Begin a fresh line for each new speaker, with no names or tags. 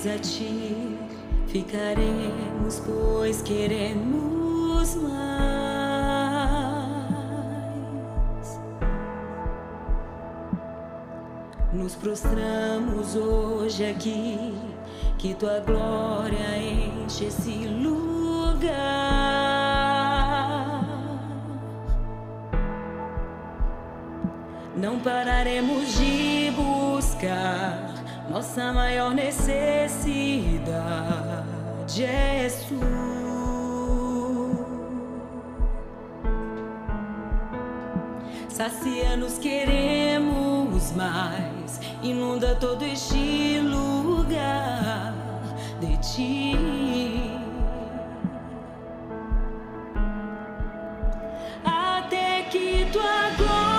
Aproxima-nos a ti, ficaremos, pois queremos mais. Nos prostramos hoje aqui, que tua glória enche esse lugar. Não pararemos de buscar. Nossa maior necessidade é sua. Sacia-nos, queremos mais. Inunda todo este lugar de ti. Até que tua glória.